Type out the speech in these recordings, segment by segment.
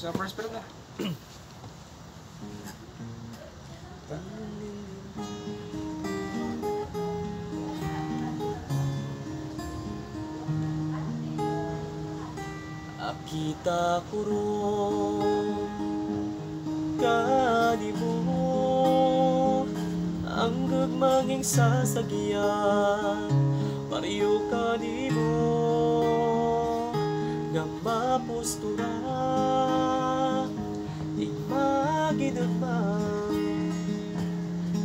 Sa first period na. Akita kuro kanimo ang gagmanging sasagyan Pariyo kanimo nga mapustura di maginagmang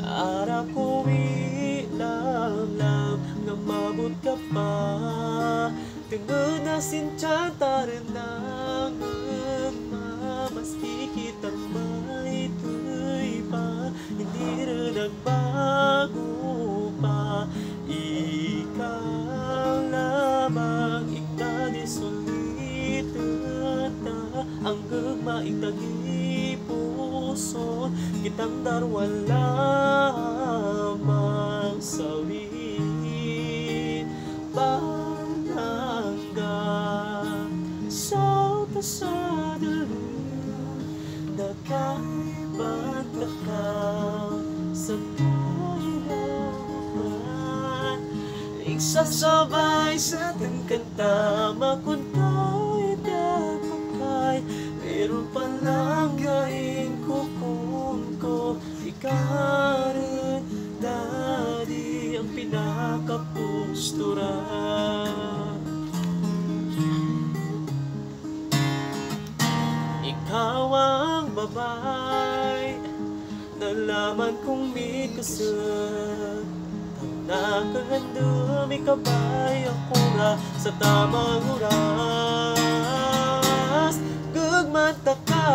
Ara ko lam nga mabot ka pa. Tungod na sintsyantaran ng ta Ang gagmaing tagipuso Kitang darwa lamang sawit Balangga Sa sa dalim Nakaibat takaw Sa kahirapan Igsasabay sa Ikaw ang babay Nalaman kong may kasal. Nakahanda may kabay ako ra Sa tamang oras. Gugmata ka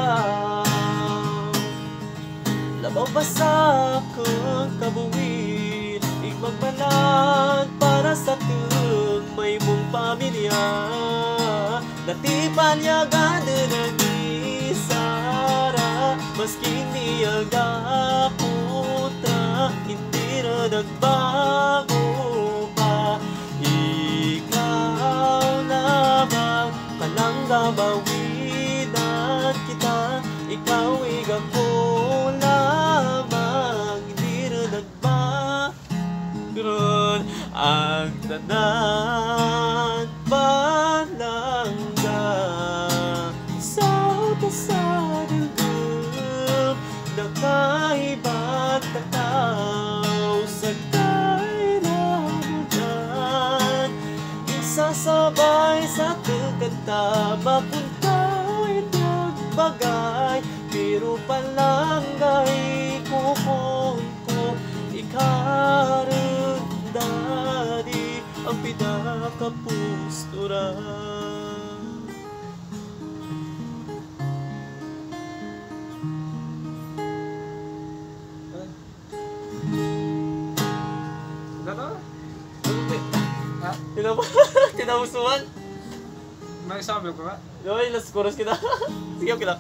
Labaw pa sa akong kabuwin. Ing magmalag para sa tug May mong pamilya. Natipanyagan na Maski niya gaputa Hindi na nagbago pa. Ikaw lamang Palangga mawinan kita. Ikaw igang ko lamang Hindi na nagbago. Ang tanan palangga kaganda Mapuntay nagbagay Pero palanggay kukon ko Ikaroon daddy Ang pinakapustura Gato? Ha? Tinapa, tinamusuan. 何3秒かな？よいしょ、殺しけだ。次、オッケーだ。